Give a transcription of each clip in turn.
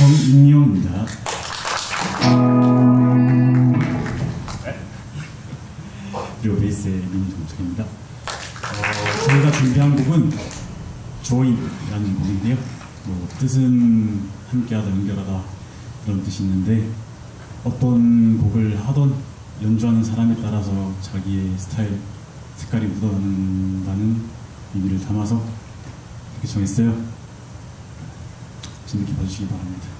정인영입니다. 그리고 베이스의 민정철입니다. 어, 저희가 준비한 곡은 조인이라는 곡인데요. 뭐 뜻은 함께하다 연결하다 그런 뜻이 있는데 어떤 곡을 하던 연주하는 사람에 따라서 자기의 스타일, 색깔이 묻어난다는 의미를 담아서 이렇게 정했어요. 재밌게 봐주시기 바랍니다.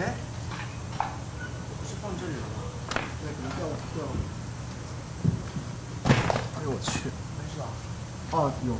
哎，不是放这里了吗？对，可能掉掉了。哎呦我去！没事吧？哦，有。